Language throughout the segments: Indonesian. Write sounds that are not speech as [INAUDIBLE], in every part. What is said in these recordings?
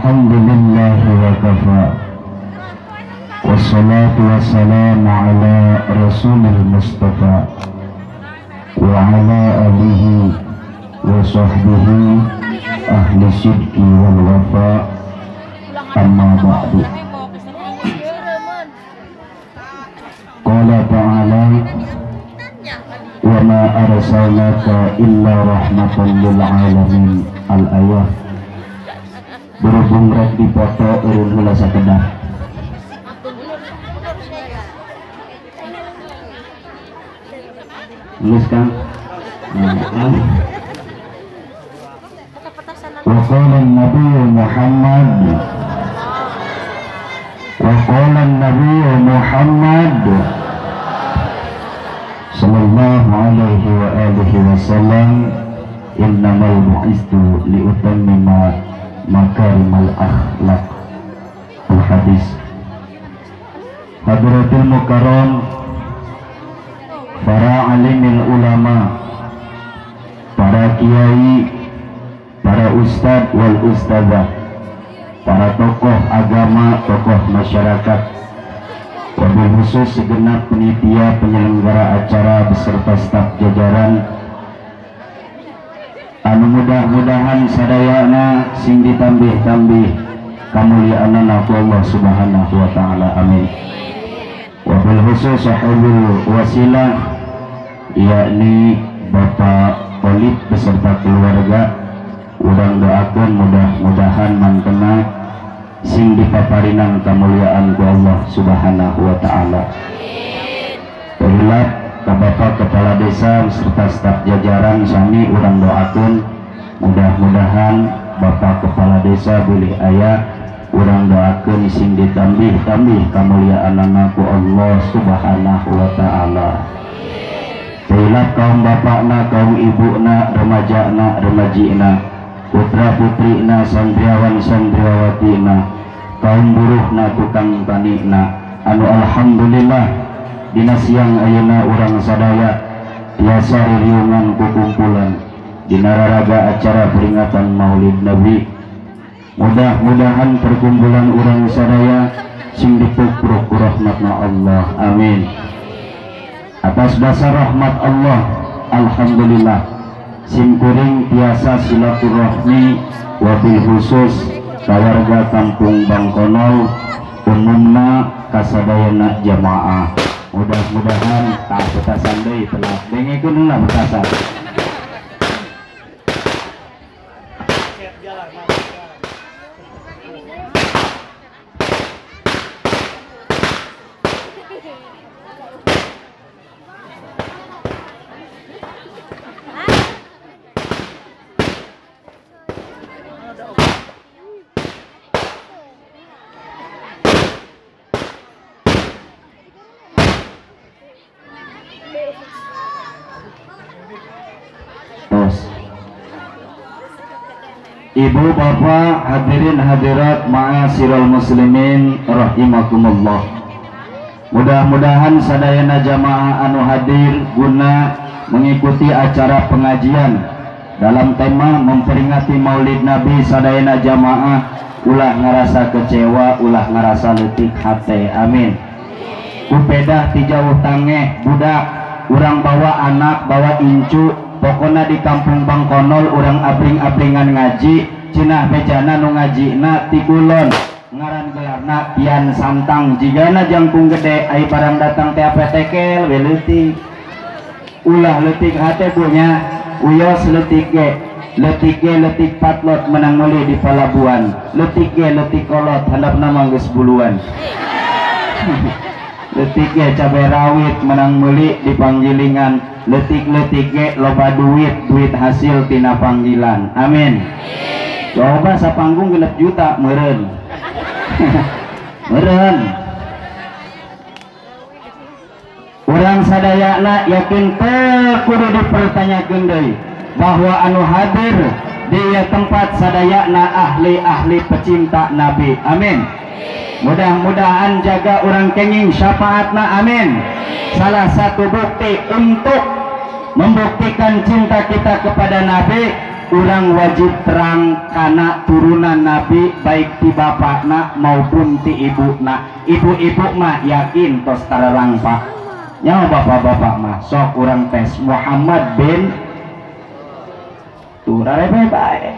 الحمد لله وكفى والصلاة والسلام على رسول المصطفى وعلى آله وصحبه أهل الصدق والوفاء أما بعد قال تعالى وما أرسلناك إلا رحمة للعالمين الآية berhubung rek dipoto urun hula sakedah Nulis kan? Nah, وقال النبي محمد وقال النبي محمد صلى الله عليه وآله وسلم إنما بعثت لأتمم makarimal akhlak al hadis hadratul mukarram. Para alimil ulama. Para kiai. Para ustad wal ustadah para tokoh agama tokoh masyarakat. Wabil khusus segenap penitia penyelenggara acara beserta staf jajaran anu mudah-mudahan sadayana sing ditambih-tambih kamuliaan Allah subhanahu wa ta'ala amin. Wabil khusus sahibul wasilah yakni Bapak Olid beserta keluarga udang doakan mudah-mudahan mantena sing dipaparinan kemuliaan ku Allah subhanahu wa ta'ala. Ke Bapak Kepala Desa serta staf jajaran sami udang doakan mudah-mudahan Bapak Kepala Desa boleh ayah urang doakan sing ditambih-tambih kemuliaan anakku Allah subhanahu wa ta'ala. Terilat kaum bapakna, kaum ibuna, remajana, remajina putra putrina santriawan santriawatina kaum buruhna tukang tanina anu alhamdulillah dina siang ayeuna urang sadaya tiasa riungan kukumpulan dina raraga acara peringatan maulid nabi. Mudah-mudahan perkumpulan urang sadaya sing dipupuk rahmatna Allah. Amin. Atas dasar rahmat Allah alhamdulillah. Simkuring tiasa silaturahmi wabil khusus keluarga kampung Bangkonol umumna kasadayana jamaah mudah-mudahan tak betasan deui telah. Dengekeun lah betasan Tos. Ibu bapak hadirin hadirat ma'asyiral muslimin rahimakumullah. Mudah-mudahan sadayana jamaah anu hadir guna mengikuti acara pengajian dalam tema memperingati maulid nabi sadayana jamaah. Ulah ngerasa kecewa ulah ngerasa letik hati. Amin. Kupeda ti jauh tangeh budak. Urang bawa anak bawa incu. Pokoknya di kampung Bangkonol orang abring-abringan ngaji cenah bejana nu ngaji na tikulon ngaran gelarna pian santang. Jigana jangkung gede ai barang datang teh apa tekel weleutik ulah letik hate punya uyos letik ge. Letik ge letik patlot menang muli di palabuan. Letik ge letik kolot handap nama geus buluan. [LAUGHS] Letik ge cabai rawit menang meli di panggilingan. Letik-letik ge loba duit duit hasil tina panggilan. Amin coba sapanggung genep juta meren [LAUGHS] meren orang sadayana yakin kudu dipertanyakan deui bahwa anu hadir dia tempat sadayana ahli-ahli pecinta nabi. Amin. Mudah-mudahan jaga orang kenging syafaatna. Amin. Salah satu bukti untuk membuktikan cinta kita kepada Nabi orang wajib terang karena turunan Nabi baik di bapakna maupun di ibuna ibu-ibu mah yakin tos tararang pak. Nyawa bapak-bapak mah sok orang tes. Muhammad bin tuh baik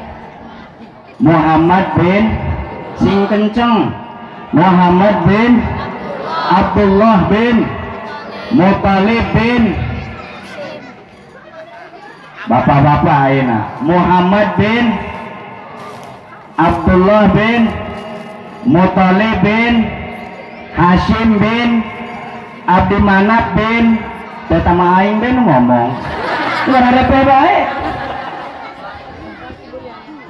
Muhammad bin sing kenceng. Muhammad bin Abdullah bin Mutalib bin Bapak-bapak ayeuna. Muhammad bin Abdullah bin Mutalib bin Hashim bin Abdi Manap bin Tetama aing bin ngomong. Luar ada baik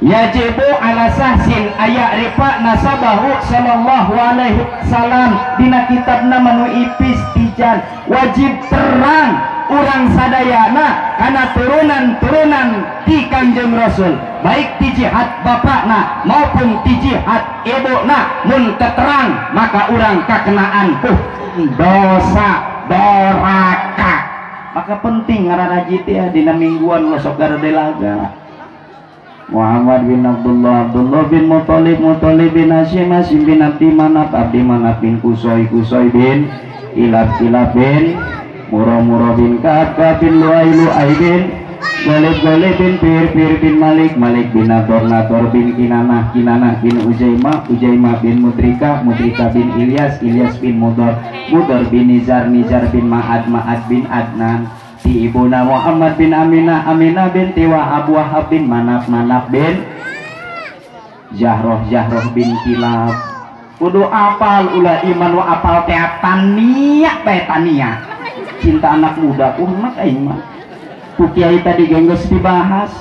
yajibu ala sahsin ayak rifa nasabahu sallallahu alaihi salam dina kitabna manu ipis tijan wajib terang orang sadayana karena turunan-turunan di kanjeng Rasul. Baik di jihad bapakna maupun di jihad ibuna mun keterang maka orang kekenaan uh, dosa doraka. Maka penting ngarana ya dina mingguan lo sok delaga. Muhammad bin Abdullah Abdullah bin Muthalib Muthalib bin Hashim Hashim bin Abdi Manaf Abdi Manaf bin Kusoy Kusoy bin Ilab Ilab bin Muro-muro bin Ka'ab bin Lu'ay Lu'ay bin Galib Galib bin Pir Pir bin Malik Malik bin Nador Nador bin Kinanah Kinanah bin Ujaimah Ujaimah bin Mutrika Mutrika bin Ilyas Ilyas bin Mudor Mudor bin Nizar Nizar bin Ma'ad Ma'ad bin Adnan. Si ibuna Muhammad bin Aminah Aminah bin Tiwa Abu Wahab bin Manaf Manaf bin Jahroh Jahroh bin Kilab. Kudu apal ulah iman wa apal teatania betania cinta anak muda. Umat aing mah ku kiai tadi gengges dibahas.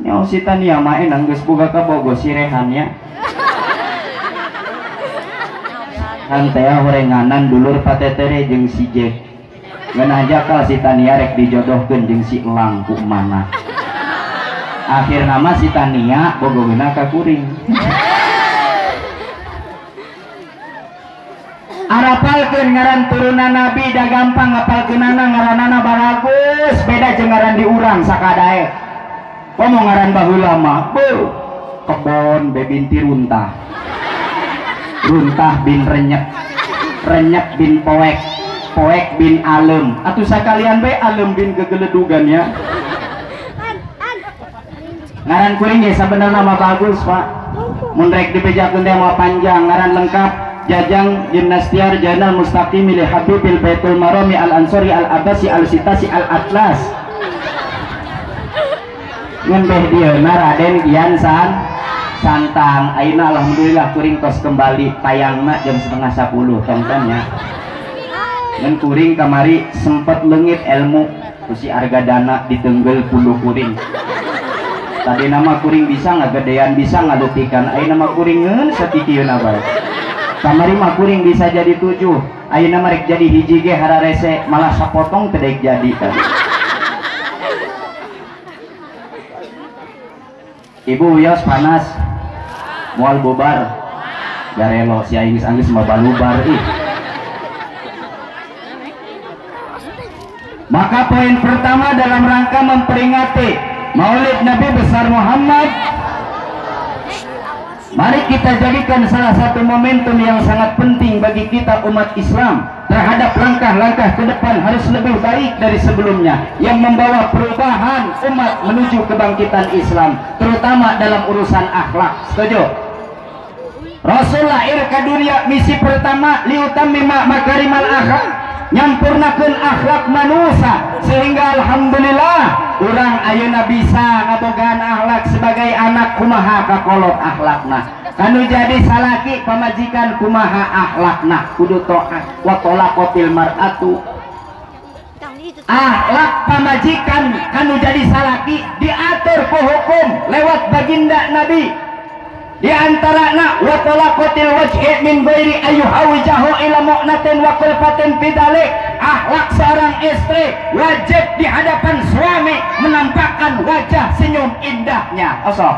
Nyawa si tania mah enang geus boga ka bogo sirehannya kan teh horenganan dulur patetere jeung si Jack ngeunah jakal si Tania rek dijodohkeun jeung si Elang ku mana akhir nama si Tania bogogeuna ka kuring Arapalkeun ngaran turunan Nabi dah gampang ngapalkeunana ngaranana baragus beda jeung ngaran diurang sakadae. Komo ngaran baheula mah beuh kebon bebinti runtah. Runtah bin renyek. Renyek bin poek. Poek bin alem. Atuh sakalian be alem bin gegeledugan ya. Ngaran kuring ya sebenarnya mah bagus, Pak. Mun dibejakeun teh mah panjang, ngaran lengkap Jajang Gimnastiar Janal Mustaqim li Habibil Baitul Marami Al Ansori Al Abasi Al Sitasi Al Atlas ngembeh dia Raden Gian San. Santang Aina Alhamdulillah kuring tos kembali. Tayangna jam setengah sepuluh tontonnya dan kuring kamari sempat lengit ilmu. Kusi harga dana ditenggel puluh kuring. Tadi nama kuring bisa ngagedean bisa ngadetikan Aina nama kuringan setitiun apa kamari mah kuring bisa jadi tujuh. Ayeuna mah jadi hiji ge hararese malah sapotong tedek jadi kan Ibu Yos panas. Mual bubar. Garelo si aing geus mah balubar ih. Maka poin pertama dalam rangka memperingati Maulid Nabi besar Muhammad Mari kita jadikan salah satu momentum yang sangat penting bagi kita umat Islam terhadap langkah-langkah ke depan harus lebih baik dari sebelumnya yang membawa perubahan umat menuju kebangkitan Islam terutama dalam urusan akhlak. Setuju? Rasul lahir ke dunia misi pertama liutamima makarimal akhlak nyampurnakan akhlak manusia sehingga alhamdulillah orang ayeuna bisa ngabogaan akhlak sebagai anak kumaha kakolot akhlakna. Kanu jadi salaki pamajikan kumaha akhlakna. Kudu to'at wa tolaqatil mar'atu. Akhlak pamajikan kanu jadi salaki diatur ku hukum lewat baginda nabi di antara nak wa talaqatil wajhi min ghairi ayyuhawijahu ila mu'natin wa kulfatin bidalik akhlak seorang istri wajib di hadapan suami menampakkan wajah senyum indahnya. Asal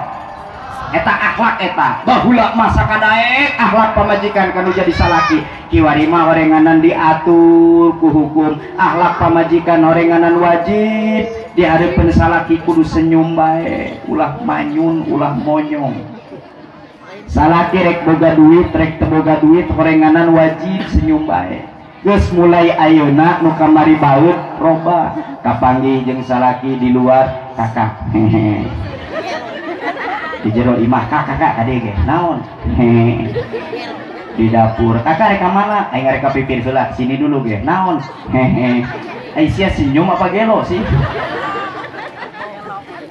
eta akhlak eta. Bahula masa kadaek akhlak pamajikan kanu jadi salaki. Kiwari mah orenganan diatur ku hukum. Akhlak pamajikan orenganan wajib. Di salaki kudu senyum bae. Ulah manyun ulah monyong salaki rek boga duit rek teboga duit orenganan wajib senyum bae. Gus mulai ayeuna nu kamari baut roba. Kapanggih jeung salaki di luar kakak. Hehe [LAUGHS] di jero imah kakak kakak tadi ge. Naon? Hehe [LAUGHS] di dapur. Kakak reka mana? Aing reka pipir heula sini dulu ge. Naon? [LAUGHS] Hehe Aisyah senyum apa gelo sih?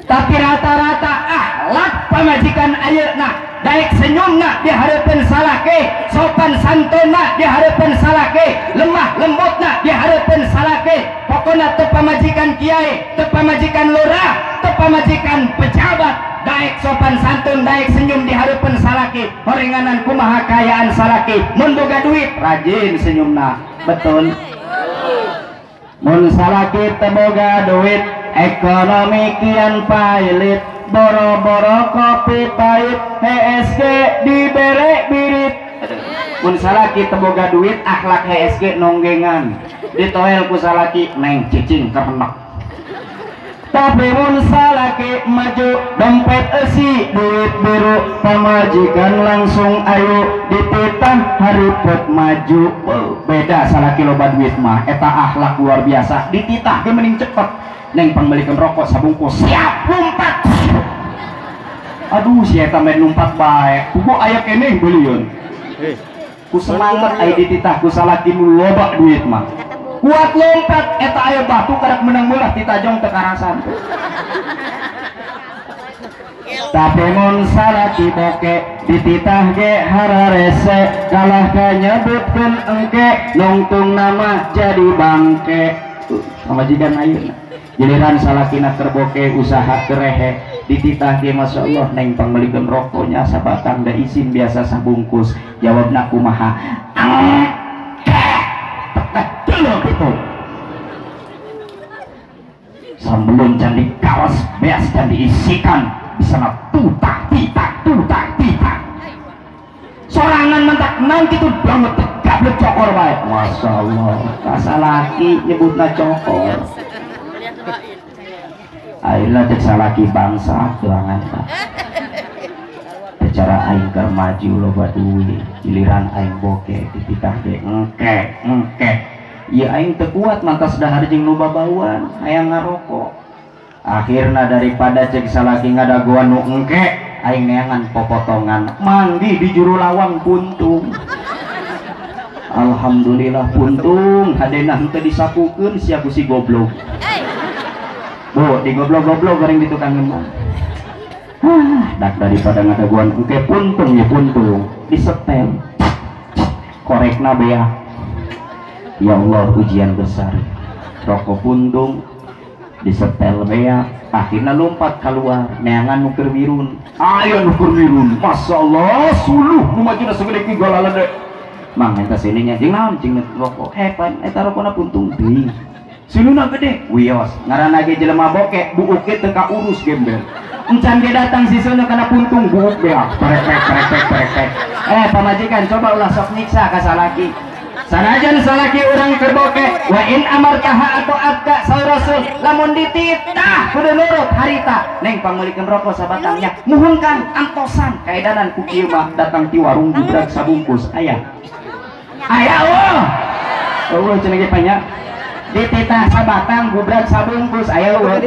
Tapi rata-rata akhlak pamajikan ayeuna daik senyumna di hadapan salake sopan santuna di hadapan salake lemah lembutna di hadapan salake pokoknya tu pamajikan kiai tu pamajikan lurah tu pamajikan pejabat. Daik sopan santun daik senyum di hadapan salaki horenganan kumaha kayaan salaki mun duit. Rajin senyumna betul. Mun salaki teboga duit. Ekonomi kian pailit boro-boro kopi pahit HSG dibere birit. Mun salaki teboga duit akhlak HSG nonggengan. Ditoel ku salaki neng cicing kerenak tapi mun salaki maju dompet esi duit biru. Pamajikan langsung ayo dititah haripet maju. Beda salaki loba duit mah. Eta akhlak luar biasa. Dititah ge mending cepet. Neng pembelikan rokok sabungkus. Siap lompat aduh si eta main lompat baik. Kuku ayak kene beliun ku semangat aya dititah ku salaki nu loba duit mah. Kuat lompat eta aya batu kadak menang meulah titajong teu karasan. Tapi mun salaki boke dititah ge hararese kalah kanyebutkeun engke nungtung nama jadi bangke. Pamajikan ayeuna. Giliran salakina terboke usaha kerehe dititah dia masya Allah. Neng pangmelikan rokoknya sabatang da isin biasa sabungkus. Jawab nak kumaha? Dulu gitu sambelun candi kawas beas dan diisikan di sana tutah titah tutah titah sorangan mentak nanti tuh banget gablek cokor baik masya Allah. Kasalaki nyebutna cokor Ayolah salaki bangsa gelangan pak. Secara aing keur maju loba duit giliran aing boke dititah ge engke engke ya aing teu kuat mantas dahar jeung nu babauan hayang ngarokok. Akhirna daripada cek salaki ngadaguan nu engke aing neangan popotongan mandi di juru lawang puntung. Alhamdulillah puntung. Hadena henteu disapukeun sia si goblok Bu, di goblok-goblok goreng di tukang gemah. Ah, dak daripada ngadaguan engke puntung ya puntung, disetel. Korekna bea. Ya Allah, ujian besar. Rokok puntung disetel bea, akhirnya lompat keluar, neangan nuker birun. Ayo nuker birun. Masya Allah, suluh nu maju segede ki golalan deh. Mang eta sininya jeung naon jeung rokok. Hepan eta rokokna puntung deui. Suluna gede, wios. Ngaran ge jelema bokek, buuk teu ka urus gembel. Encan ge datang si suluna kana puntung buuk bea. Perepek perepek perepek. Eh pamajikan coba ulah sok nyiksa ka salaki. Sanajan salaki urang kerboke wa in amartaha atau atka saur rasul lamun dititah kudu nurut harita neng pangulikeun rokok sabatangnya muhun kang antosan kaedanan ku datang ti warung gudrak sabungkus aya aya oh oh cenah ge panya dititah sabatang gubrak sabungkus aya eueuh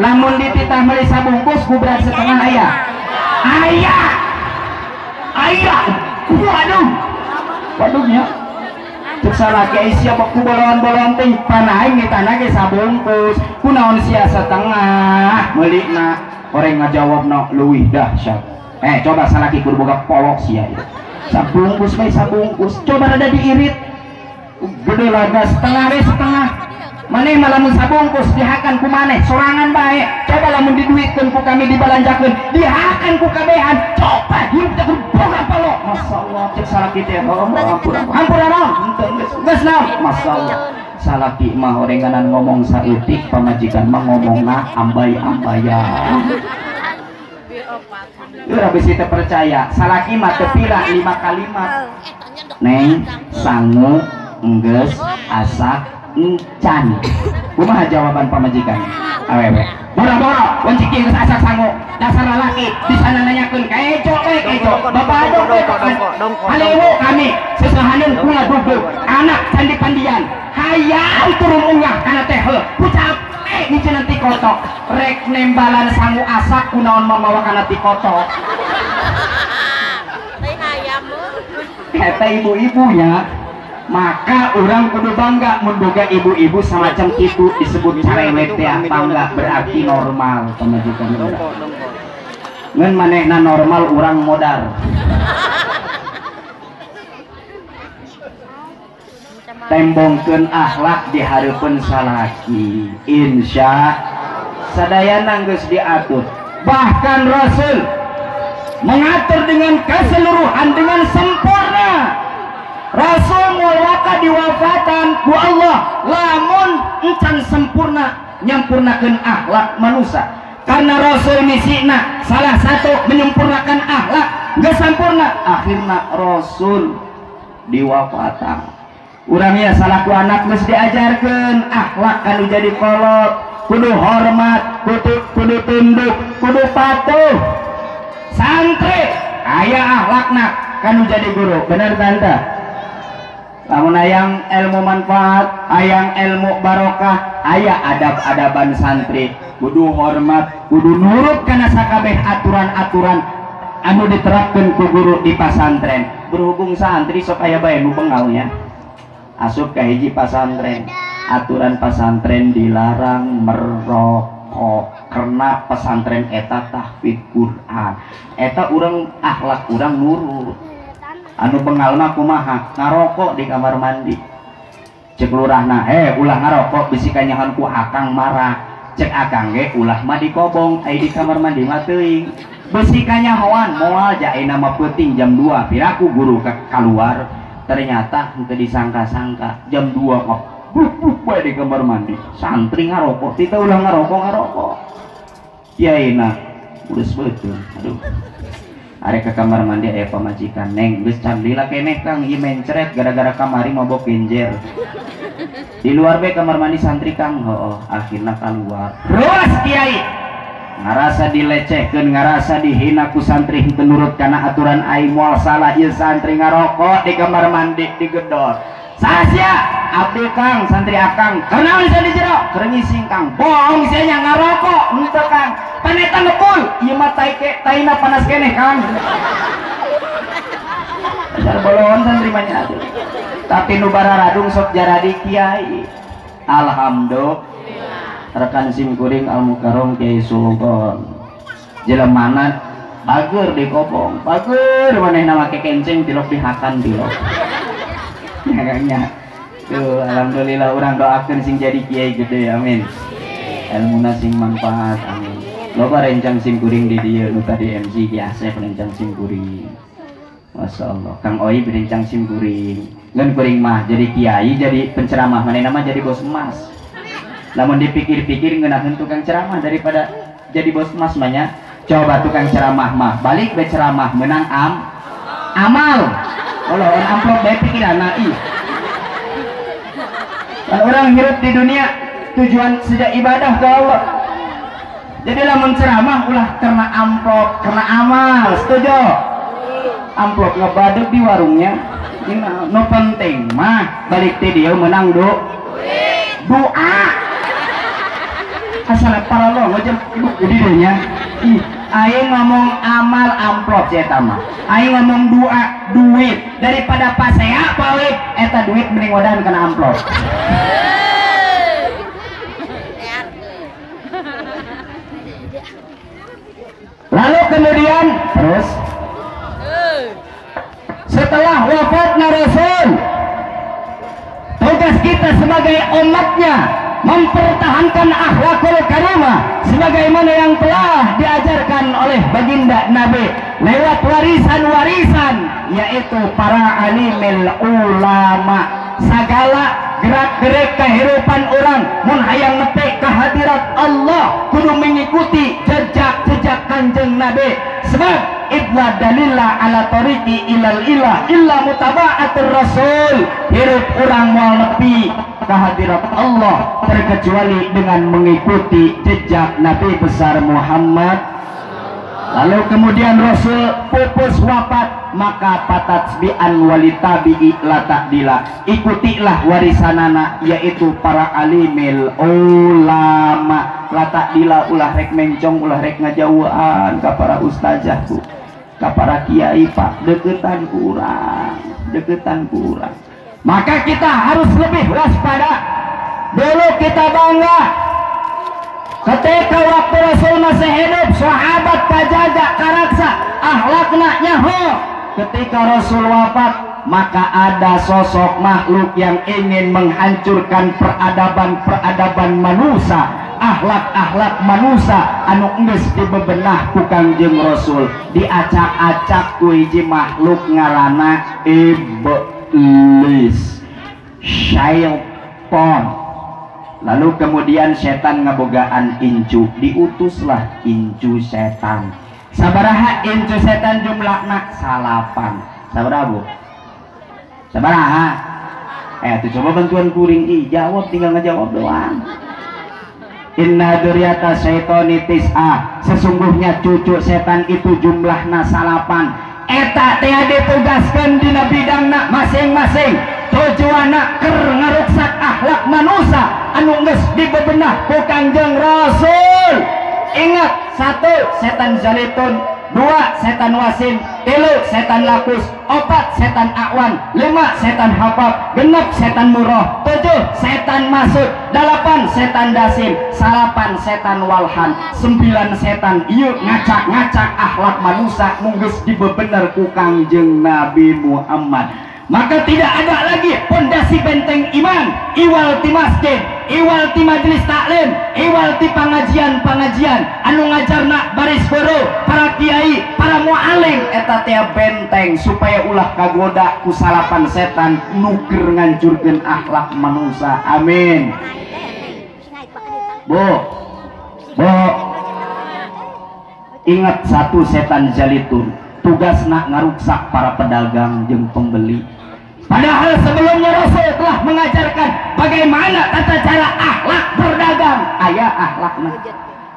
lamun dititah meuli sabungkus gubrak setengah aya aya aya waduh. Waduh nya cek salaki Aisyah baku bolongan-bolongan teh panaing ditana ge sabungkus. Kunaon sia setengah. Meulina orang ngajawab no leuwih dahsyat eh coba salaki kudu boga polok sia ieu sabungkus bae sabungkus coba ada diirit gede laga setengah bae setengah maneh malamun sabungkus dihakan ku maneh sorangan bae coba lamun diduitkeun ku kami dibalanjakeun dihakan ku kabehan coba hirup teh boga palo masyaallah cek salah kitu ya Allah ampun ampun henteu geus geus naon masyaallah salaki mah orenganan ngomong saeutik pamajikan mah ngomong nah ambai ambaya habis itu percaya. Salaki mah tepila lima kalimat neng sangu engges asak encan kumaha jawaban pamajikan? Awewe boro-boro wancik geus asak sangu. Dasar lalaki di sana nanyakeun keco we keco? Bapak adok we halewu kami sesahaneun kula duduk. Anak candi pandian hayang turun unggah kana teh pucap hiji nanti kotok rek nembalan sangu asak kunaon mamawa kana ti kotok kata ibu-ibunya maka orang kudu bangga menduga ibu-ibu semacam itu disebut cerewet ya bangga berarti normal. Pemajikan ngen manehna normal orang modal tembongkeun akhlak di harapan salaki. Insya sadayana geus diatur. Bahkan Rasul mengatur dengan keseluruhan dengan sempurna. Rasul mulaka diwafatan ku Allah lamun encan sempurna nyampurnakan akhlak manusia karena Rasul misina salah satu menyempurnakan akhlak gak sempurna. Akhirnya Rasul diwafatan urangnya salahku anak mesti diajarkan akhlak kan jadi kolot. Kudu hormat kudu, kudu tunduk kudu patuh. Santri ayah akhlakna kan jadi guru. Benar tante? Namun ayang ilmu manfaat ayang ilmu barokah ayah adab-adaban santri. Kudu hormat kudu nurut karena sakabeh aturan-aturan anu diterapkan ku guru di pasantren berhubung santri ayah bae nu bengalnya asup ke hiji pasantren. Aturan pasantren dilarang merokok karena pesantren eta tahfid Quran. Eta orang akhlak orang nurut. Anu pengalma kumaha? Ngarokok di kamar mandi. Cek lurahna eh ulah ngarokok bisi kanyahan akang marah cek akang ge ulah mah dikobong ai di kamar mandi mah teuing. Besi kanyahoan moal jae nama penting jam 2 piraku guru ke keluar ternyata henteu disangka-sangka jam 2 mah buk bae di kamar mandi. Santri ngarokok kita ulah ngarokok ngarokok. Kiaina udah betul. Aduh. Are ke kamar mandi aya pamajikan. Neng geus candila keneh kang. Ieu mencret gara-gara kamari mabok genjer di luar be kamar mandi santri kang. Oh, akhirnya keluar. Terus kiai ngarasa dilecehkeun ngarasa dihina ku santri menurut karena aturan moal salah santri ngarokok di kamar mandi di gedor Sasya abdi kang santri akang. Karena bisa di jero kerengi singkang bohong sia ngarokok untuk kang. Paneta ngepul. Ieu mah tai ke taina panas keneh kang. Ajar bolon santri banyak tapi nu bararadung sok jaradi kiai. Alhamdulillah rekan simkuring al mukarrom kiai sultan jelemana bager di kopong. Bager maneh nama kekencing tilok dihakan tilok nyaganya [LAUGHS] tuh alhamdulillah orang doakan sing jadi kiai gede amin. Ilmu sing manfaat amin. Loba rencang sing kuring di dia nu tadi MC biasa rencang sing kuring. Masya Allah. Kang Oi berencang sim kuring. Ngan kuring mah jadi kiai jadi penceramah. Mana nama jadi bos emas namun dipikir-pikir ngenahin tukang ceramah daripada jadi bos emas banyak coba tukang ceramah mah balik be ceramah menang am amal. Kalau orang amplop baik pikiran Dan orang hidup di dunia tujuan sejak ibadah ke Allah. Jadi lamun ceramah ulah karena amplop karena amal setuju? Amplop ngebaduk di warungnya ini no penting mah. Balik ti dia menang do doa asal para lo ngajak di dunia ih Aing ngomong amal amplop saya tama. Aing ngomong doa duit daripada pasea pawit eta duit mending wadan kena amplop. Lalu kemudian terus setelah wafatnya Rasul tugas kita sebagai umatnya mempertahankan akhlakul karimah sebagaimana yang telah diajarkan oleh baginda Nabi lewat warisan-warisan yaitu para alimil ulama. Segala gerak-gerik kehidupan orang mun hayang nepi kehadirat Allah kudu mengikuti jejak-jejak kanjeng Nabi. Sebab idla dalila ala tariqi ilal ilah illa mutaba'atur rasul. Hirup orang mau nepi kehadirat Allah terkecuali dengan mengikuti jejak Nabi besar Muhammad Lalu kemudian Rasul pupus wafat maka patatsbi'an walitabi'i dila ikutilah warisanana yaitu para alimil ulama. Dila ulah rek mencong ulah rek ngajauhan ke para ustazah ku ke para kiai pak. Deketan kurang deketan kurang maka kita harus lebih waspada. Dulu kita bangga ketika waktu Rasul masih hidup sahabat kajaga karaksa ahlakna nyaho. Ketika Rasul wafat maka ada sosok makhluk yang ingin menghancurkan peradaban-peradaban manusia. Akhlak-akhlak manusia anu enggeus dibebenah ku Kangjeng Rasul. Diacak-acak ku hiji makhluk ngarana iblis syaitan lalu kemudian setan ngebogaan incu. Diutuslah incu setan. Sabaraha incu setan jumlahnya salapan. Sabaraha bu? Sabaraha? Eh tuh coba bantuan kuring. I jawab tinggal ngejawab doang. Inna duryata seitonitis a Sesungguhnya cucu setan itu jumlahnya salapan. Eta teh ditugaskan dina bidangna masing-masing. Tujuanna ker ngaruksak akhlak manusia anu geus dibebenah ku Rasul. Ingat satu setan zalitun dua setan wasim. Tilu setan lakus. Opat setan akwan. Lima setan hafab. Genep setan murah tujuh setan masuk delapan setan dasim. Salapan setan walhan. Sembilan setan yuk ngacak-ngacak akhlak manusia. Munggus dibebener ku Nabi Muhammad maka tidak ada lagi pondasi benteng iman iwal ti masjid iwal ti majelis taklim iwal ti pengajian-pengajian. Anu ngajarna baris guru para kiai para mualim. Eta teh benteng supaya ulah kagoda ku salapan setan nuker ngancurkeun akhlak manusia amin. Bu Bu ingat satu setan jalitun. Tugas nak ngaruksak para pedagang jeng pembeli Padahal sebelumnya Rasul telah mengajarkan bagaimana tata cara akhlak berdagang. Ayah akhlakna.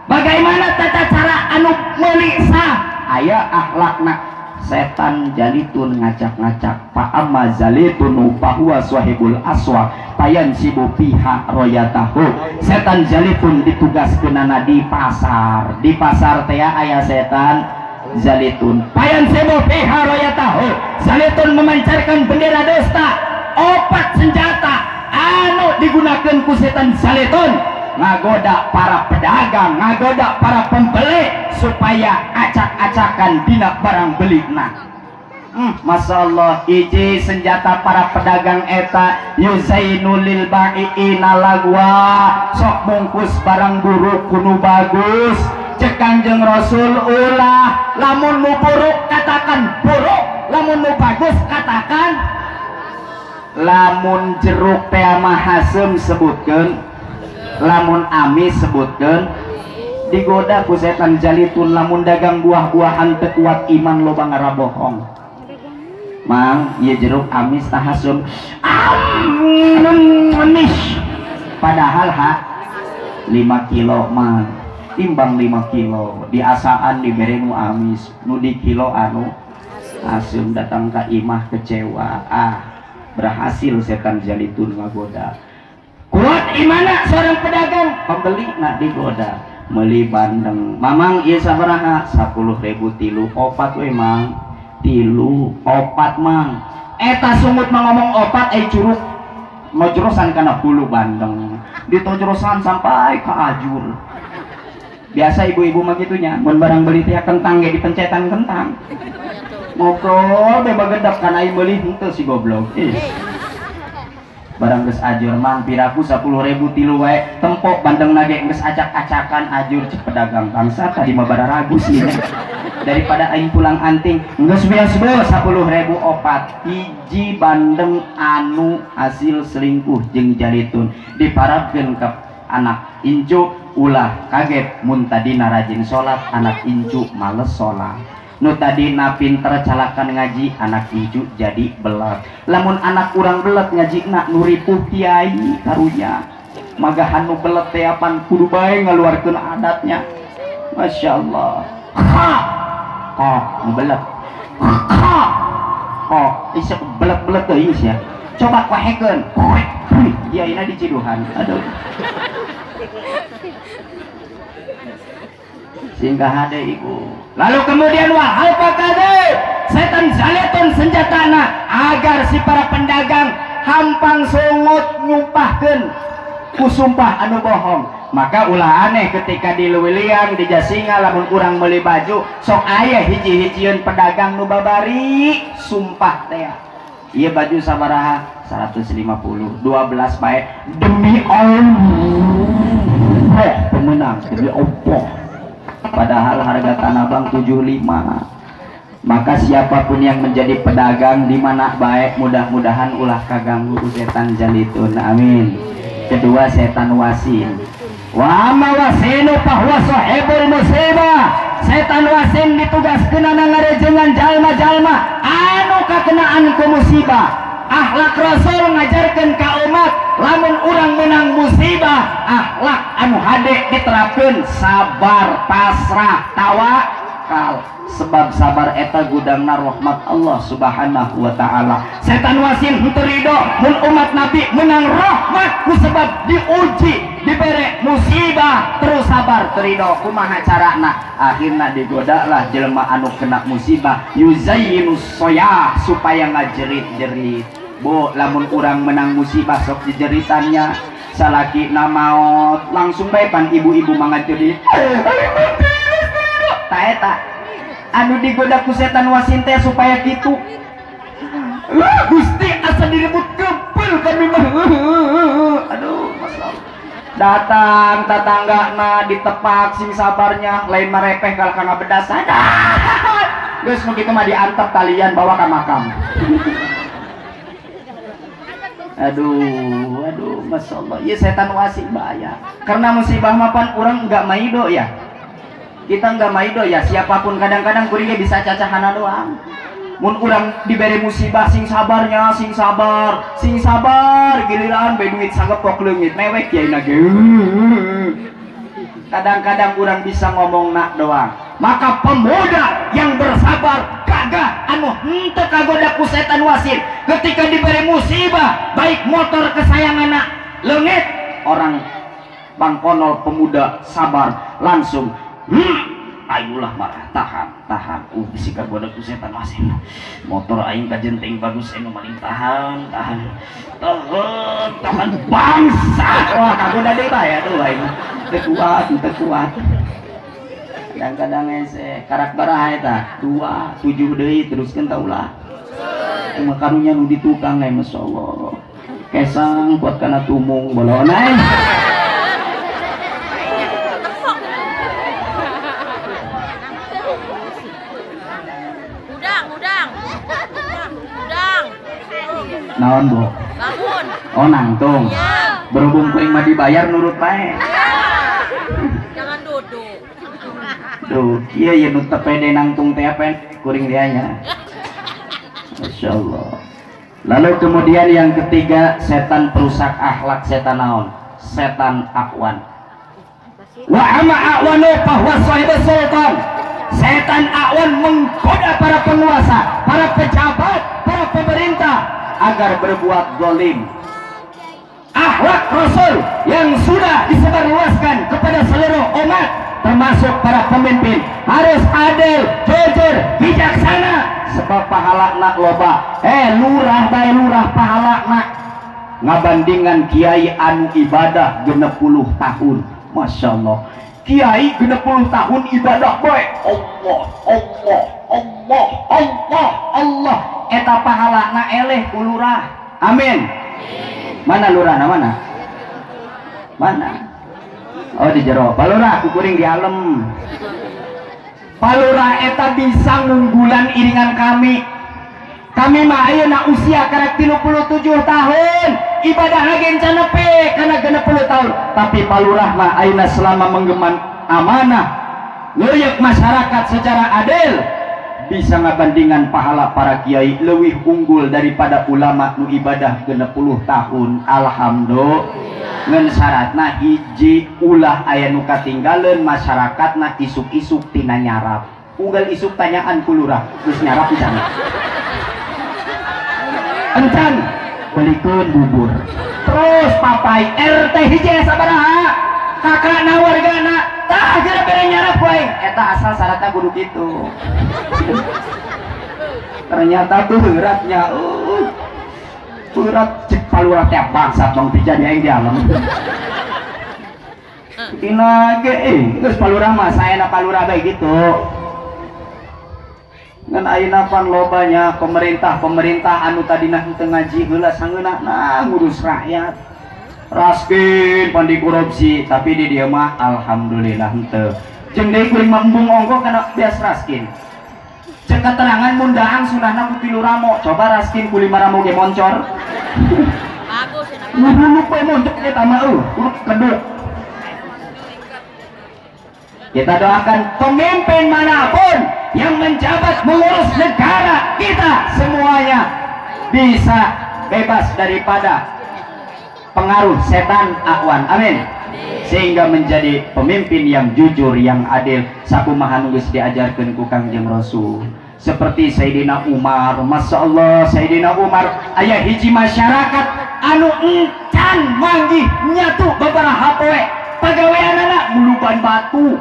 Bagaimana tata cara anu melisa. Ayah akhlakna. Setan jalitun ngacak-ngacak. Pak amma zalitun bahwa swahibul aswa. Payan sibu piha royatahu. Setan jalitun ditugas kenana di pasar. Di pasar teh ayah setan Zalitun. Payan sebo piharo ya tahu. Zalitun memancarkan bendera dosta opat senjata. Anu digunakan kusetan Zalitun. Ngagoda para pedagang ngagoda para pembeli supaya acak-acakan dina barang beli. Nah. Hmm, Masya Allah iji senjata para pedagang eta yuzainulil ba'i'ina lagwa. Sok bungkus barang buruk kuno bagus. Cek kanjeng Rasul ulah lamun mu buruk katakan buruk lamun mu bagus katakan. Lamun jeruk teh mahasem sebutkan. Lamun amis sebutkan. Digoda ku setan jalitun lamun dagang buah-buahan tekuat iman loba ngarabohong mang iya jeruk amis tahasum amis padahal ha 5 kilo mang timbang 5 kilo. Di asaan diberi nu amis nu di kilo anu asum datang ke imah kecewa. Ah berhasil setan jalitun ngagoda kuat imana seorang pedagang? Pembeli nak digoda. Meli bandeng. Mamang iya sabaraha? 10 ribu tilu opat we mang. Tilu opat mang. Eta sungut ngomong opat eh curug. Mau jurusan karena bulu bandeng. Di jurusan sampai ke ajur biasa ibu-ibu mah gitunya mun barang beli teh kentang ge dipencetan kentang. Ngobrol beba gedap kan aing beli henteu si goblok. Ih. Barang geus ajur mang piraku 10 ribu tilu tempok bandeng nage geus acak-acakan ajur cek pedagang bangsa tadi mah bara ragu sih. Daripada aing pulang anting bias bos 10 ribu opat. Hiji bandeng anu hasil selingkuh jeung jalitun diparabkeun ke anak incu ulah kaget. Mun tadina rajin salat anak incu males salat nu tadina pinter calakan ngaji anak incu jadi belat lamun anak kurang belat ngaji nak nuripuh kiai karunya. Magahan nu belet teh apan kudu bae ngaluarkeun adatnya. Masya Allah. Ha! Kok nu belet. Ha! Kok isya belet-belet teuing sia coba kuahekeun iya ini di ciduhan. Aduh. Sehingga hade ibu. Lalu kemudian wahai pakade setan zaletun senjatana agar si para pedagang hampang sungut nyumpahkan. Kusumpah anu bohong. Maka ulah aneh ketika di Lewiliang di Jasinga lamun kurang beli baju sok ayah hiji-hijian pedagang nu babari sumpah teh. Iya baju sabaraha 150 12 baik. Demi Allah. Pemenang. Demi Allah. Padahal harga tanah bang 75 maka siapa pun yang menjadi pedagang di mana baik mudah-mudahan ulah kaganggu setan jalitun. Amin. Kedua setan wasin. Wa amma wasinu bahwa sahibul musibah setan wasin ditugaskeun ngarejengan jalma-jalma. Anu kakenaan ku musibah akhlak rasul ngajarkan ke umat lamun orang menang musibah akhlak anu hade diterapkan sabar pasrah tawakal. Sebab sabar eta gudangna rahmat Allah subhanahu wa ta'ala. Setan wasin henteu ridho mun umat nabi menang rahmat sebab diuji dibere musibah terus sabar terido. Kumaha carana? Akhirna digoda lah jelema anu kena musibah. Yuzayyinu soya supaya ngajerit-jerit bu lamun kurang menang musibah sok dijeritannya salaki namaot langsung pan ibu-ibu mangajerit taeta anu digoda ku setan wasin supaya gitu Gusti asa diribut kepel kami mah aduh masalah. Datang tetangga na ditepak sing sabarnya lain merepeh kalau kena bedas. Ada terus begitu mah diantep kalian bawa ke makam aduh aduh masya Allah. Ya setan wasik bahaya karena musibah mapan orang nggak maido ya. Kita nggak maido ya. Siapa pun kadang-kadang kuringnya bisa cacahana doang. Mun urang diberi musibah sing sabarnya sing sabar sing sabar. Giliran be duit sagepok leungit mewek ya inage. Kadang-kadang kurang bisa ngomong nak doang maka pemuda yang bersabar kagak anu henteu kagoda setan wasit ketika diberi musibah baik motor kesayangan nak leungit orang bangkonol pemuda sabar langsung hmm, ayulah marah tahan tahan. Uh bisi kagoda setan wasit motor aing kajenteng bagus anu maling tahan tahan. Tahan tahan bangsa wah kagoda deui bae atuh aing teu kuat kuat kadang-kadang ese karakter eta dua tujuh deui teruskeun taulah emang karunya nu ditukang eh masya Allah kesang kuat kana tumung bolona eh Udang, udang. Udang. naon bu Bangun. oh nangtung Ya. berhubung kuring mah dibayar nurut Jangan duduk. Duh, iya ya nu teu pede nangtung teh apa kuring dia nya. Masya Allah. Lalu kemudian yang ketiga setan perusak akhlak setan naon? Setan akwan. Wa ama akwanu sultan. Setan akwan menggoda para penguasa, para pejabat, para pemerintah agar berbuat zalim. Akhlak Rasul yang sudah disebarluaskan kepada seluruh umat termasuk para pemimpin. Harus adil, jujur, bijaksana. Sebab pahala nak loba. Eh lurah bae lurah pahala nak. Ngabandingan kiai anu ibadah genep puluh tahun. Masya Allah. Kiai genep puluh tahun ibadah bae Allah Allah Allah Allah Allah. Eta pahala na eleh ku lurah. Amin. Mana lurah na mana? Mana Oh di jero, balura kukuring di alam. Palura eta bisa ngunggulan iringan kami. Kami mah ayeuna usia karek 37 tahun. Ibadah lagi nepe karena 60 tahun. Tapi palurah mah ayeuna selama menggeman amanah. Ngeyek masyarakat secara adil bisa ngabandingan pahala para kiai lebih unggul daripada ulama nu ibadah 60 tahun. Alhamdulillah. Ngan syaratna hiji ulah aya nu katinggalan masyarakat na isuk-isuk tina nyarap. Unggal isuk tanyaan kulurah terus nyarap sana. Encan belikun bubur. Terus papai RT hiji sabaraha kakak na wargana tah aja bere nyarap wae eta asal syaratnya kudu gitu. [LAUGHS] Ternyata tuh beratnya uh, berat cek palura tiap bangsa bang dijadi yang di alam. [LAUGHS] Ina ge eh geus palura mah saya na palura bae gitu. Ngan ayeuna pan lobanya pemerintah-pemerintah anu tadina henteu ngaji heula nah ngurus rakyat raskin pandi korupsi. Tapi di dia mah alhamdulillah henteu jeung deui kuring mambung ongko kana bias raskin. Cek keterangan mundaan sunahna ku tilu ramo. Coba raskin ku lima ramo ge moncor. Bagus ya. Moncor eta mah euy urut keduk. Kita doakan pemimpin mana pun yang menjabat mengurus negara kita semuanya bisa bebas daripada pengaruh setan akwan. Amin. Sehingga menjadi pemimpin yang jujur, yang adil. Saku mahanunggus diajarkan ku Kangjeng Rasul. Seperti Sayyidina Umar, Masya Allah Sayyidina Umar ayah hiji masyarakat anu encan manggih nyatu beberapa poe pagawean anak muluban batu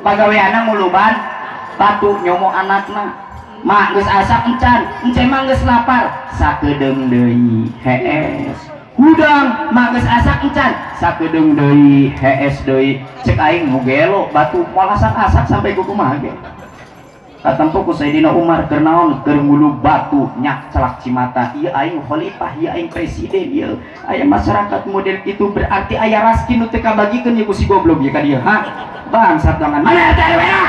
pagaweana muluban batu nyomo anakna mak geus asa encan ence mah geus lapar sakedeung deui hees hudang mak geus asa encan sakedeung deui hees deui cek aing nu gelo batu moal asak-asak sampai ku kumaha ge. Katempo ku Sayyidina Umar keur naon batu nyak celak cimata. Ieu aing khalifah ieu aing presiden ieu aya masyarakat model itu berarti aya raskin nu teu kabagikeun ieu ku si goblok ieu ka dieu ha? Bangsat dongan mana RT RW -na?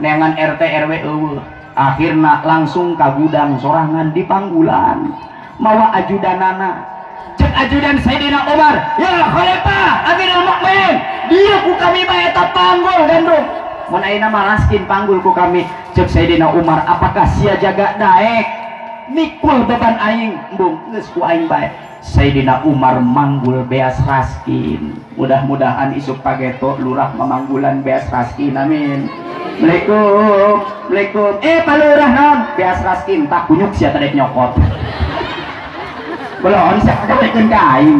neangan RT RW eueuh. Akhirna langsung ka gudang sorangan di panggulan mawa ajudanana. Cek ajudan Sayyidina Umar. Ya khalifah Amirul Mukminin. Dia ku kami bae eta panggul gandum. Mun ayeuna malaskin panggul ku kami? Cek Sayyidina Umar apakah sia jaga daek? Mikul beban aing embung geus ku aing bae. Sayyidina Umar manggul beas raskin. Mudah-mudahan isuk pageto lurah memanggulan beas raskin amin. Assalamualaikum. Assalamualaikum. Eh palurah non beas raskin tak kunyuk sia tadi nyokot saya ketekin kain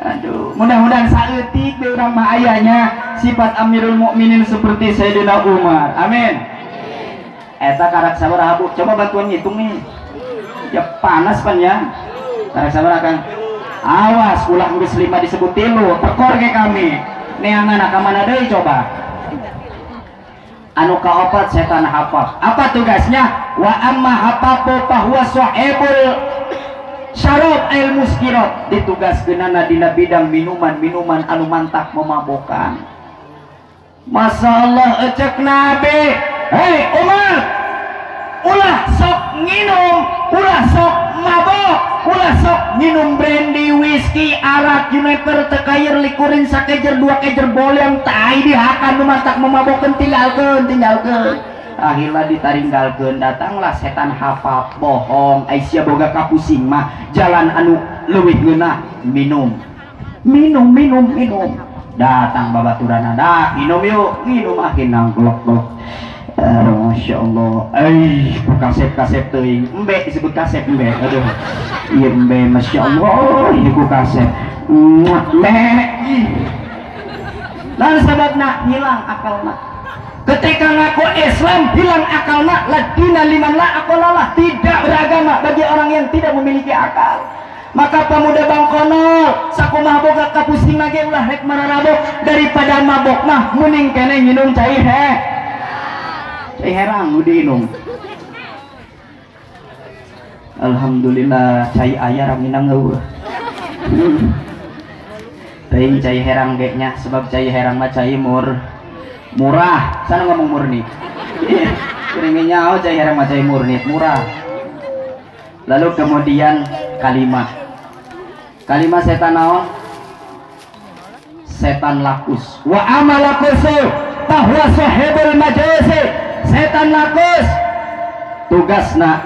aduh mudah-mudahan saeutik di urang mah ayahnya sifat Amirul Mukminin seperti Sayyidina Umar. Amin. Eta karak sabaraha bu coba bantuan ngitung nih. Ya panas pan ya? Tarik sabar akan awas ulah geus lima disebut tilu. Tekor ke kami. Neangan ka mana deui coba anu kaopat setan hafaf apa tugasnya? Wa amma hafafu fahuwa sahibul syarab ail muskirat ditugaskeunana dina bidang minuman-minuman anu mantap memabokkan Masya Allah ecek nabi hei Umar! Ulah sok nginum ulah sok mabok ulah sok minum brandy whisky arak juniper tekayer likurin sakejer dua kejer boleh tai dihakan rumah tak memabokan tinggalkan tinggalkan akhirnya ditaringgalkan datanglah setan hafal bohong. Eh, Aisyah boga kapusing mah jalan anu leuwih genah minum. Minum minum minum. Datang babaturan ada minum yuk minum akhirnya glok glok Aduh, Masya Allah. Eh, kasep kasep teuing. Embe disebut kasep embe. Aduh. Iya embe, Masya Allah. Ini ku kasep. Embe Dan sebabna hilang akalna Ketika ngaku Islam hilang akalna Ladina liman la akalalah Tidak beragama bagi orang yang tidak memiliki akal. Maka pemuda bangkono sakumah boga kapusing lagi ulah rek mararabok daripada mabok mah muning kene nginum cair he Cai herang nu diinum. Alhamdulillah cai ayah raminang eueuh. Teuing cai herang ge nya sebab cai herang mah cai mur murah. Sana ngomong murni. Kuringnya oh cai herang mah cai murni, murah. Lalu kemudian kalimat. Kalimat setan naon? Setan lakus. Wa amalakusu bahwa sahibul majusi. Setan lakus. Tugasna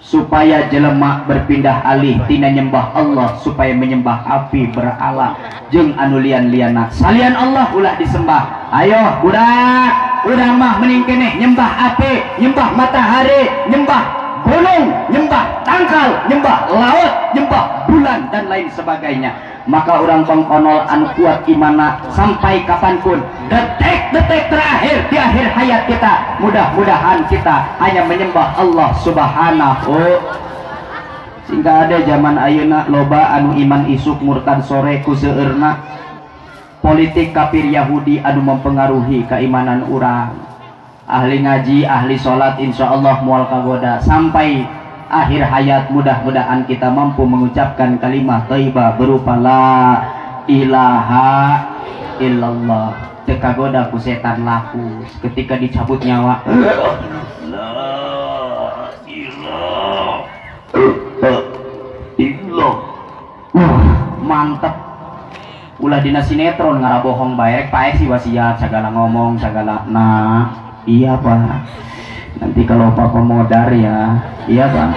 supaya jelema berpindah alih tina nyembah Allah supaya menyembah api berhala jeung anu lian-liana. Salian Allah ulah disembah. Ayo budak udah mah mending nyembah api nyembah matahari nyembah gunung nyembah tangkal nyembah laut nyembah bulan dan lain sebagainya maka orang pengkonol anu kuat imana sampai kapan pun. Detik-detik terakhir di akhir hayat kita. Mudah-mudahan kita hanya menyembah Allah subhanahu. Sehingga ada zaman ayeuna loba anu iman isuk murtad sore ku politik kafir Yahudi anu mempengaruhi keimanan orang ahli ngaji ahli sholat insya Allah mual kagoda. Sampai akhir hayat mudah-mudahan kita mampu mengucapkan kalimat thayyibah berupa la ilaha illallah. Tekagoda ku setan laku. Ketika dicabut nyawa. La ilaha illallah. Mantep. Ulah dina sinetron ngarabohong baik paek sih wasiat segala ngomong segala. Nah iya pak nanti kalau papa modar ya. Iya pak.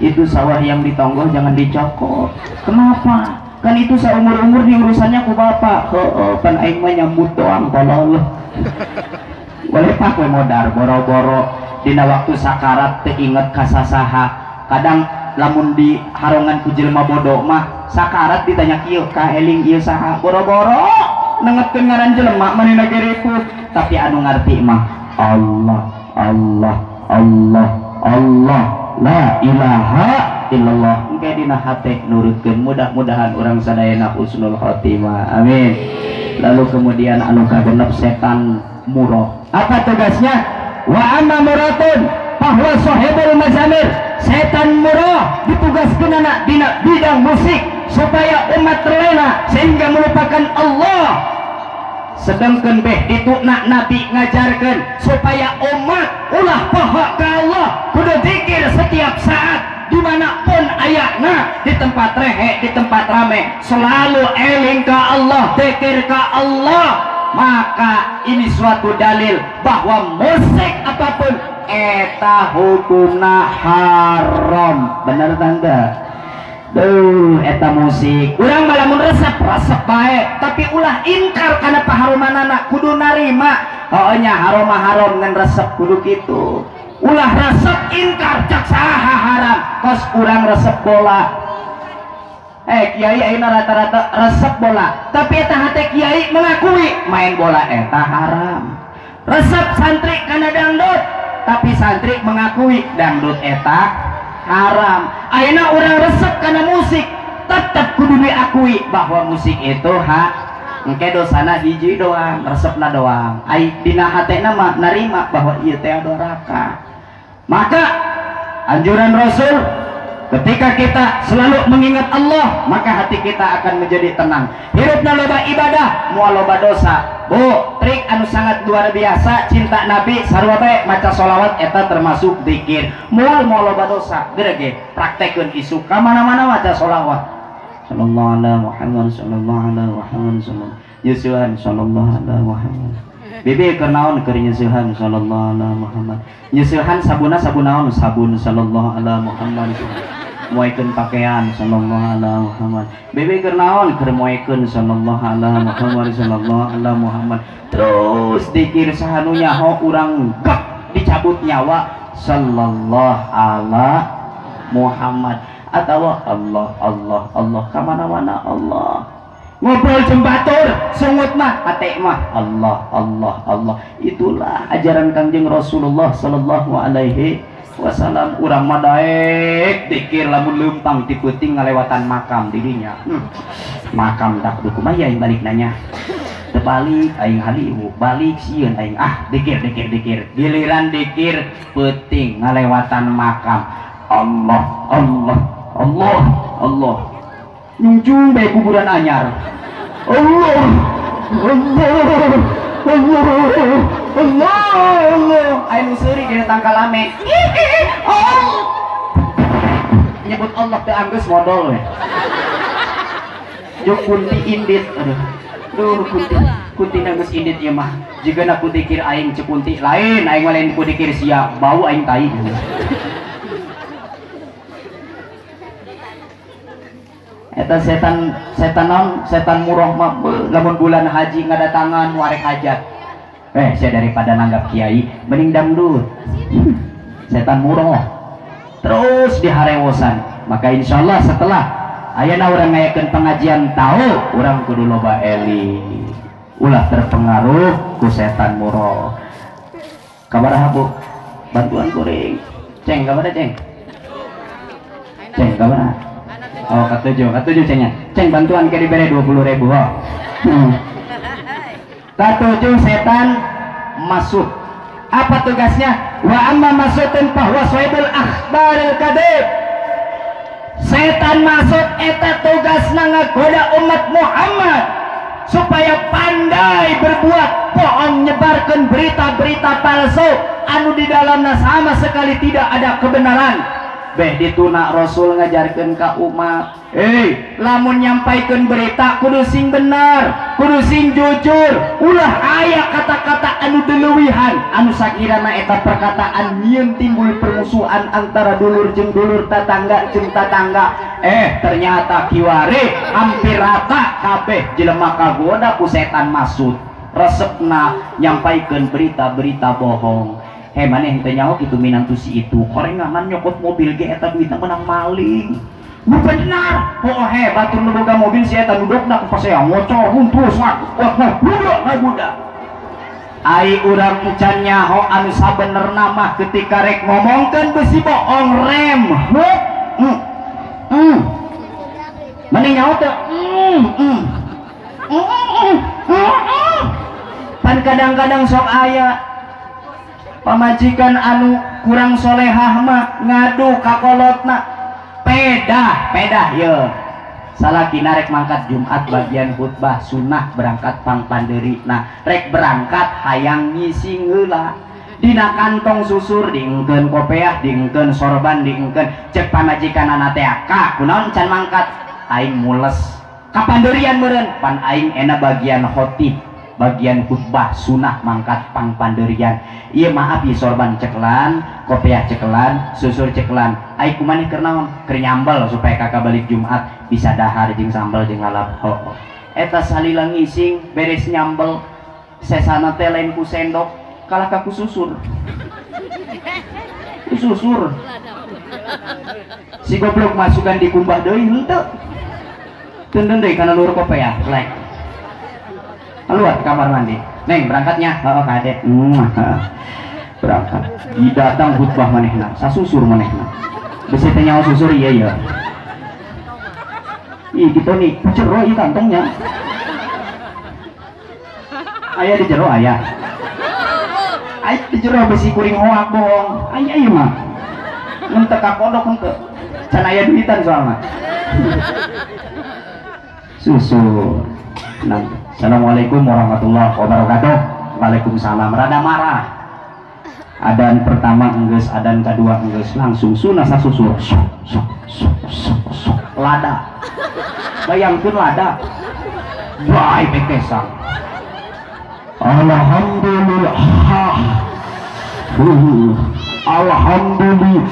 Itu sawah yang ditonggol jangan dicokot kenapa? Kan itu seumur-umur di urusannya ku bapak. Oh, kan aing mah nyambut doang tolol boleh pak we modar boro-boro. Dina waktu sakarat teinget kasasaha. Kadang lamun di harongan ku jelema bodoh mah sakarat ditanya kieu ka eling ieu saha? Boro-boro. Nengetkeun ngaran jelema manehna gereku tapi anu ngarti mah Allah Allah Allah Allah. La ilaha illallah. Engke dina hate nurutkeun mudah-mudahan orang sadayana husnul khotimah. Amin. Lalu kemudian anu kagenep setan murah apa tugasnya? Wa amma muratun bahwa sahibul mazamir. Setan murah ditugaskan anak dina bidang musik supaya umat terlena sehingga melupakan Allah sedangkan beh itu nak nabi ngajarkan supaya umat ulah paha ke Allah. Kudu zikir setiap saat di mana pun ayakna di tempat rehe di tempat rame. Selalu eling ke Allah zikir ke Allah. Maka ini suatu dalil bahwa musik apa pun eta hukumna haram. Bener tanda eta musik. Urang malah resep resep baik tapi ulah ingkar karena paharumanana kudu narima. Oh nya haroma haram ngan resep kudu gitu ulah resep ingkar cak haram. Kos urang resep bola. Eh kiai ayeuna rata-rata resep bola. Tapi eta hate kiai mengakui main bola eta haram. Resep santri karena dangdut. Tapi santri mengakui dangdut eta haram. Ayeuna orang resep karena musik. Tetap kudu diakui bahwa musik itu ha engke dosana hiji doang resepna doang. Ai dina hatena mah narima bahwa ieu teh doraka maka anjuran Rasul ketika kita selalu mengingat Allah maka hati kita akan menjadi tenang. Hirupna loba ibadah mual loba dosa. Bu trik anu sangat luar biasa cinta Nabi sarua maca solawat eta termasuk zikir. Mual mual loba dosa gerege praktekkeun isu. Ka mana-mana maca solawat. Sallallahu alaihi Muhammad sallallahu alaihi Muhammad sallallahu Yusuhan sallallahu alaihi Muhammad. Bibi kenaon keur nyeusehan sallallahu alaihi Muhammad. Nyeusehan sabuna sabunaon sabun sallallahu alaihi Muhammad moekeun pakaian sallallahu alaihi Muhammad. Bebe keur naon? Keur moekeun sallallahu alaihi Muhammad sallallahu alaihi Muhammad. Terus dikir sahanu nyaho urang gek dicabut nyawa sallallahu alaihi Muhammad. Atau Allah Allah Allah kamana-mana Allah. Ngobrol jembatur sungut mah ate mah Allah Allah Allah. Itulah ajaran kanjeng Rasulullah sallallahu alaihi wasallam urang madaek. Dikir lamun lempang ti peuting ngalewatan makam dirinya. Hmm. makam dak duku mah aing balik nanya. Terbalik aing hali ibu balik sieun aing. Ah dikir dikir dikir. Giliran dikir peuting ngalewatan makam. Allah Allah Allah Allah. Nyungjung bae kuburan anyar. Allah Allah Allah Allah Allah. Ayo nu seuri dina tangkal lame. Oh nyebut Allah teu anggeus modal we Juk kunti indit aduh. Duh kunti kunti nanggeus indit ieu mah. Jika nak kudikir aing cek kunti lain aing lain kudikir sia bau aing tai. Eta setan setan non setan murah mah lamun bulan haji ngadatangan warek hajat eh saya daripada nanggap kiai mending dangdut [LAUGHS] setan murah terus diharewosan. Maka insya Allah setelah ayana orang ngayakeun pengajian tahu orang kudu loba eli. Ulah terpengaruh ku setan murah kabar bu? Bantuan kuring. Ceng kabar ceng? Ceng kabar oh katujuh katujuh cengnya. Ceng bantuan kiri bere dua puluh ribu oh. [LAUGHS] hmm. Katujuh setan masuk. Apa tugasnya? Wa amma masutun bahwa soibul akhbaril kadib setan masuk eta tugas ngagoda umat Muhammad supaya pandai berbuat bohong nyebarkan berita-berita palsu anu di dalamnya sama sekali tidak ada kebenaran beh dituna Rasul ngajarkan ke umat Hei, lamun nyampaikan berita kudu sing benar, kudu sing jujur. Ulah aya kata-kata anu delewihan, anu sakirana eta perkataan nyieun timbul permusuhan antara dulur jeung dulur tatangga jeung tatangga. Eh, ternyata kiwari hampir rata kabeh jelema kagoda ku setan masuk. Resepna nyampaikan berita-berita bohong. Heh maneh teu nyaho kitu minantu si itu. Korenganan nyokot mobil ge eta duitna menang maling. Nu benar. Oh he, batur nu boga mobil si eta dudukna ku pasea ngocor huntus wah wah wah budak na budak. Ai urang can nyaho anu sabenerna mah ketika rek ngomongkeun besi bohong rem. Huk. Hmm. Hmm. Mending nyaho teh. Hmm. Hmm. Hmm. Hmm. Pan kadang-kadang sok aya pamajikan anu kurang solehah mah ngadu kakolotna pedah pedah ye. Salah kinarek mangkat Jumat bagian khutbah sunnah berangkat pang panderi. Nah rek berangkat hayang ngisi heula dina kantong susur diengkeun kopeah diengkeun sorban diengkeun. Cek pamajikan anak teh ka kunaon can mangkat? Aing mules. Kapanderian meureun pan aing ena bagian khotib bagian khutbah sunah mangkat pang panderian. Iya maaf ya sorban ceklan kopiah ceklan susur ceklan. Ai kumani kernaon keur nyambel supaya kakak balik Jumat bisa dahar jeung sambal jeung lalap ho oh, eta salila ngising beres nyambel sesana teh lain ku sendok kalah kaku susur. Susur. Si goblok masukkan di kumbah deui henteu. Tenden deui kana lur kopiah like keluar kamar mandi. Neng berangkatnya. Oh kadek hmm, berangkat. Didatang khutbah manehna sasusur manehna besi nyawa susur iya iya. Ih gitu nih. Jero iya kantongnya. Ayah di jero ayah. Ayah di jero besi kuring hoak bohong. Ayah iya mah. Ente kakodok ente can ayah duitan soalnya. Susur nanti Assalamualaikum warahmatullahi wabarakatuh. Waalaikumsalam. Rada marah. Adan pertama enggeus adan kedua enggeus langsung sunah sasusur lada. Bayangkeun lada. Baik bekesang Alhamdulillah. Uh, Alhamdulillah.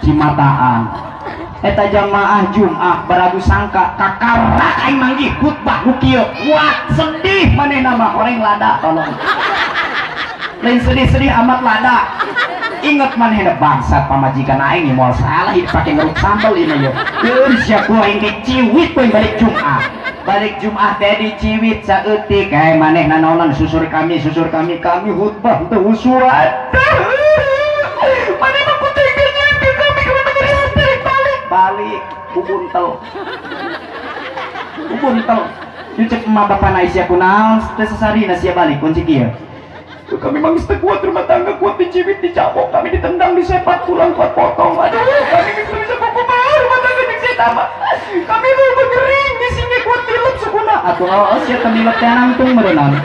Cimataan eta jamaah Jumat beragu sangka aing manggih khutbah nu kieu. Wah sedih manehna mah orang lada tolong. Lain sedih-sedih amat lada. Inget manehna bangsa pamajikan aing moal salah ini pakai ngeruk sambal ini ya keur sia ku aing ke ciwit poe balik Jumat. Balik Jumat teh di ciwit saeutik kae manehna naonan susur kami susur kami kami khutbah teu usuran [LAUGHS] manehna balik kubuntel kubuntel cek emak bapak naisya kunal sesari nasia balik kunci kia. Kami memang kuat rumah tangga kuat dicibit dicabok kami ditendang disepat tulang kuat potong. Aduh kami bisa bisa kuku rumah tangga mah kami mau bergering di sini kuat tilep sukuna atuh oh sia teu nilep teh nangtung meureunan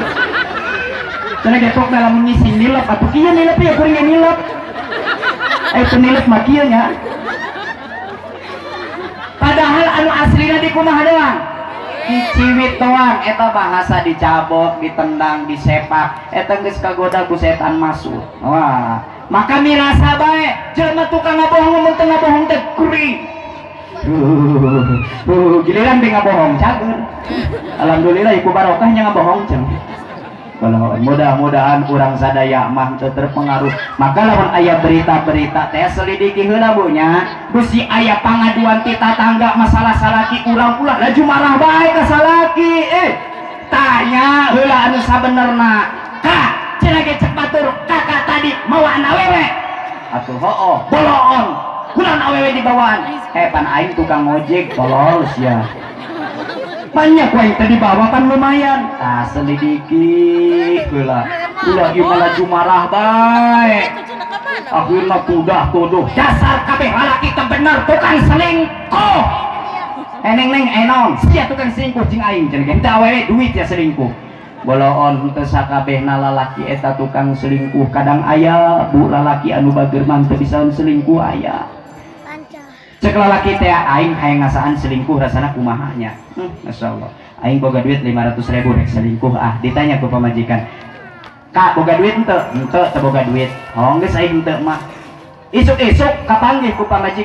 Cenah gepok dalam mengisi nilep atuh kieu nilep ya kuring yang nilep. Eh teu nilep mah kieu nya padahal anu aslina di kumaha doang? Diciwit doang. Eta bahasa dicabok ditendang disepak eta geus kagoda ku setan masuk. Wah. Maka mirasa bae jelema tukang ngabohong mun teu ngabohong teh kuring Tuh, tuh, giliran dia ngabohong cager. Alhamdulillah iku barokahnya ngabohong ceng. Mudah-mudahan kurang sadaya mah terpengaruh. Maka lamun aya berita-berita teh selidiki heula Bu nya. Gusti aya pangaduan ti tatangga masalah salaki urang ulah laju marah bae ka salaki. Eh, tanya heula anu sabenerna. Kak, cenah ge cek batur kakak tadi mau anak wewe. Atuh hooh, boloon. Kunaon awewe di bawaan? Eh pan aing tukang ojek tolol sia. Banyak wae tadi bawa kan lumayan. Ah selidiki heula. Ulah ieu malah jumarah cina ke mana? Akhirna tudah tuduh dasar kabeh lalaki teu bener tukang selingkuh. Eneng neng enon, sia tukang selingkuh jeung aing cenah teu awewe duit ya selingkuh. Boloon teu sakabehna lalaki eta tukang selingkuh kadang aya bu lalaki anu bager mah teu bisa selingkuh aya. Cek lalaki teh aing hayang ngasaan selingkuh rasana kumaha nya hmm, Masya Allah aing boga duit 500 ribu rek selingkuh ah. Ditanya ke pemajikan kak boga duit ente? Ente boga duit. Oh geus aing ente mah isuk-isuk kapanggih ku pamajikan